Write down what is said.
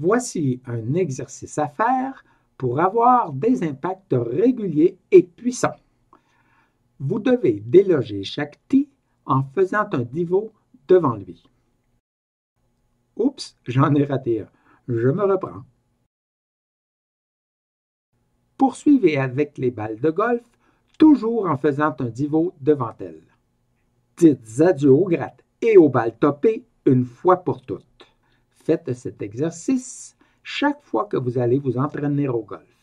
Voici un exercice à faire pour avoir des impacts réguliers et puissants. Vous devez déloger chaque tee en faisant un divot devant lui. Oups, j'en ai raté un. Je me reprends. Poursuivez avec les balles de golf, toujours en faisant un divot devant elles. Dites adieu aux grattes et aux balles topées une fois pour toutes. Faites cet exercice chaque fois que vous allez vous entraîner au golf.